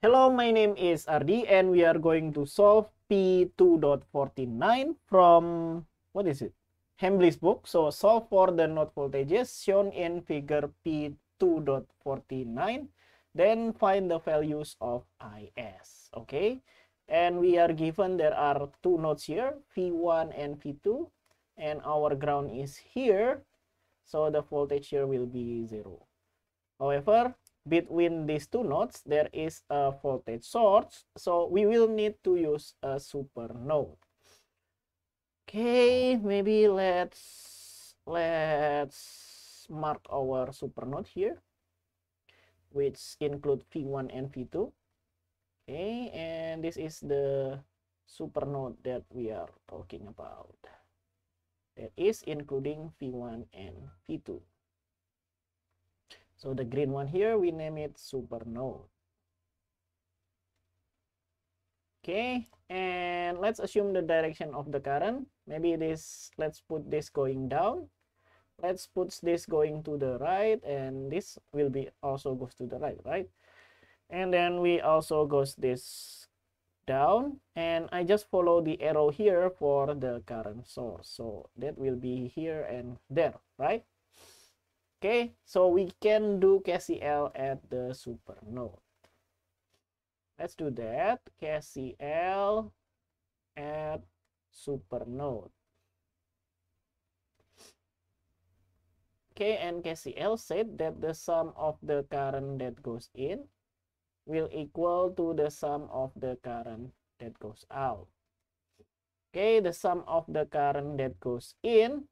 Hello, my name is Ardi and we are going to solve P2.49 from, what is it? Hambley's book. So solve for the node voltages shown in figure P2.49. Then find the values of IS, okay? And we are given there are two nodes here, V1 and V2. And our ground is here. So the voltage here will be zero. However, between these two nodes there is a voltage source so we will need to use a super node okay maybe let's let's mark our super node here which include v1 and v2 okay and this is the super node that we are talking about. That is including v1 and v2 so the green one here, we name it supernode. Okay, and let's assume the direction of the current. Maybe this, let's put this going down. Let's put this going to the right, and this will be also goes to the right, right? And then we also goes this down, and I just follow the arrow here for the current source. So that will be here and there, right? Okay, so we can do KCL at the supernode. Let's do that. KCL at supernode. Okay, and KCL said that the sum of the current that goes in will equal to the sum of the current that goes out. Okay, the sum of the current that goes in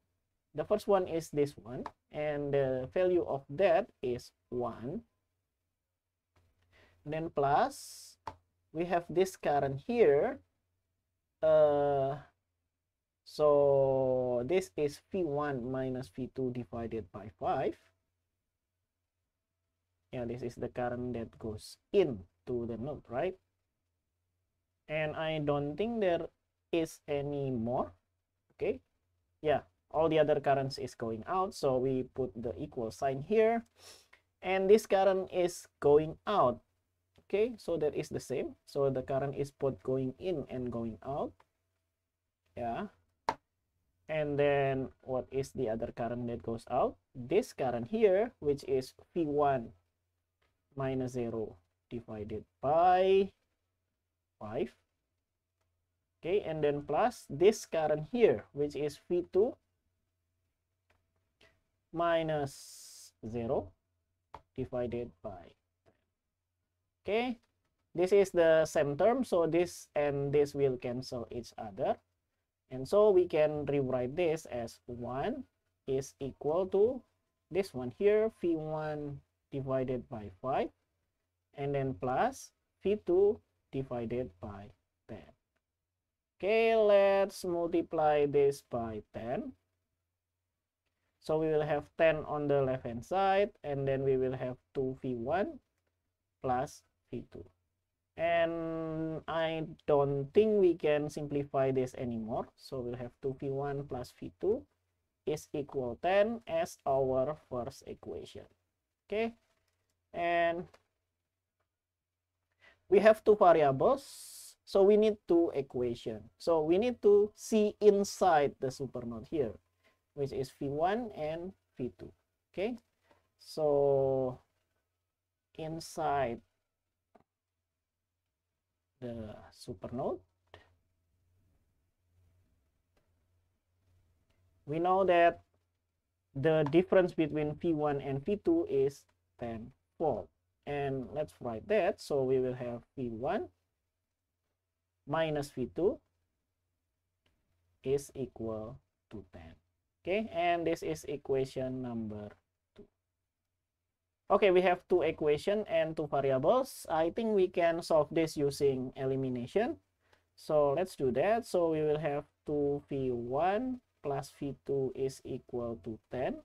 the first one is this one and the value of that is 1 then plus we have this current here. Uh, so this is v1 minus v2 divided by 5 yeah this is the current that goes in to the node right? And i don't think there is any more. Okay. Yeah all the other currents is going out so we put the equal sign here. And this current is going out okay? So that is the same. So the current is both going in and going out yeah? And then what is the other current that goes out? This current here which is v1 minus 0 divided by 5 okay? And then plus this current here which is v2 minus 0 divided by okay? This is the same term so this and this will cancel each other. And so we can rewrite this as 1 is equal to this one here v1 divided by 5 and then plus v2 divided by 10 okay let's multiply this by 10 so we will have 10 on the left hand side and then we will have 2v1 plus v2. And I don't think we can simplify this anymore. So we'll have 2v1 plus v2 is equal 10 as our first equation. Okay. And we have two variables. So we need two equation. So we need to see inside the supernode here which is V1 and V2. Okay, so inside the supernode, we know that the difference between V1 and V2 is 10 volt. And let's write that. So we will have V1 minus V2 is equal to 10 okay and this is equation number two. Okay we have two equation and two variables. I think we can solve this using elimination. So let's do that. So we will have 2v1 plus v2 is equal to 10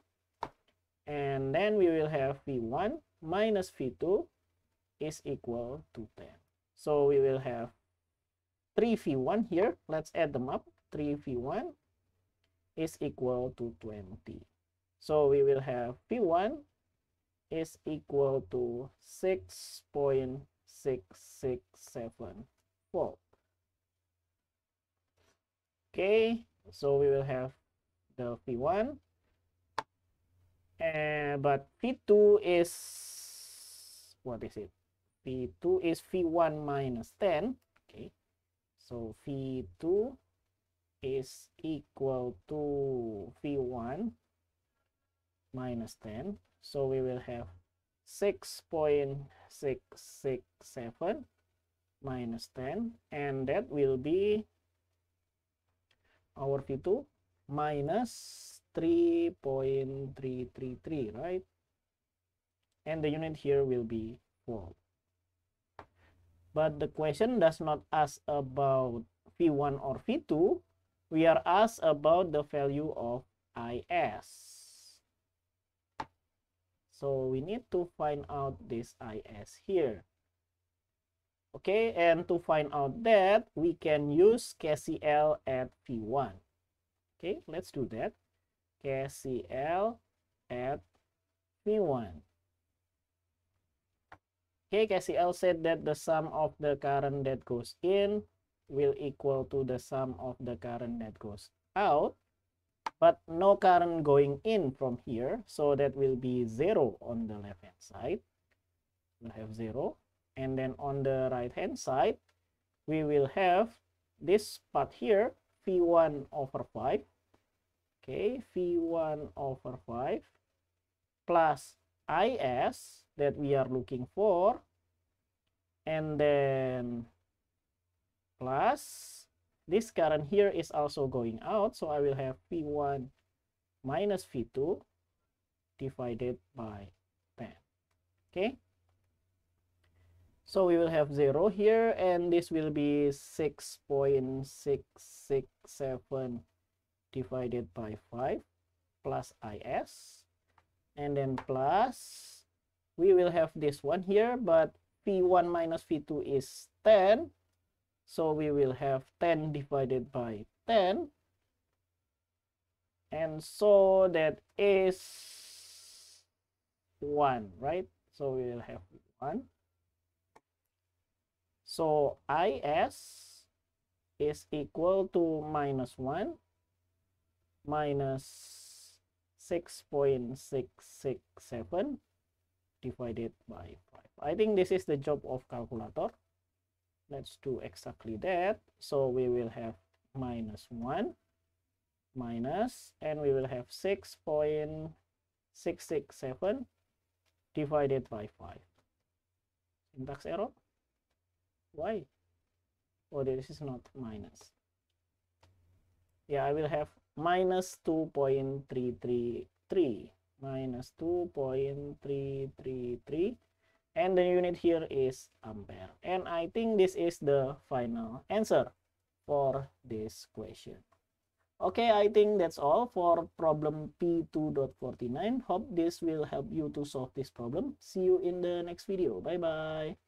and then we will have v1 minus v2 is equal to 10 so we will have 3v1 here. Let's add them up. 3v1 is equal to 20. So we will have P1 is equal to 6.6 volt. Okay, so we will have the V1 and but V2 is what is it? V2 is V1 minus 10. Okay, so V2 is equal to V1 minus 10. So we will have 6.667 minus 10 and that will be our V2 minus 3.333 right? And the unit here will be volt but the question does not ask about V1 or V2 we are asked about the value of IS so we need to find out this IS here. Okay, and to find out that, we can use KCL at V1. Okay, let's do that. KCL at V1. Okay, KCL said that the sum of the current that goes in will equal to the sum of the current that goes out but no current going in from here so that will be zero on the left hand side. We'll have zero and then on the right hand side we will have this part here v1 over 5 okay v1 over 5 plus is that we are looking for and then plus this current here is also going out so I will have V1 minus V2 divided by 10 okay? So we will have 0 here and this will be 6.667 divided by 5 plus IS and then plus we will have this one here but V1 minus V2 is 10 so we will have 10 divided by 10. And so that is 1, right? So we will have 1. So IS is equal to minus 1 minus 6.667 divided by 5. I think this is the job of calculator let's do exactly that. So we will have minus 1 minus and we will have 6.667 divided by 5 syntax error? Why? Oh this is not minus. Yeah i will have minus 2.333 minus 2.333 and the unit here is ampere. And i think this is the final answer for this question. Okay i think that's all for problem p2.49 hope this will help you to solve this problem. See you in the next video. Bye bye